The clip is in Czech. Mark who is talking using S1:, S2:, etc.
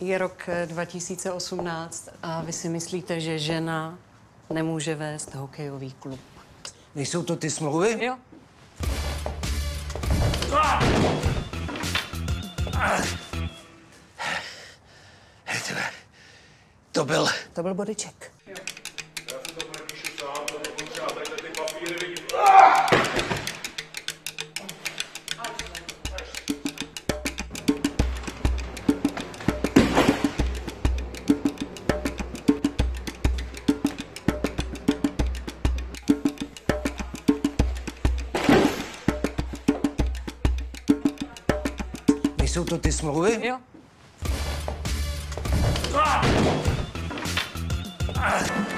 S1: Je rok eh, 2018 a vy si myslíte, že žena nemůže vést hokejový klub.
S2: Nejsou to ty smlouvy?
S1: Jo.
S2: Hej, tebe. To byl...
S1: To byl bodyček.
S2: Nejsou to ty smlouvy?
S1: Jo.
S2: Ah!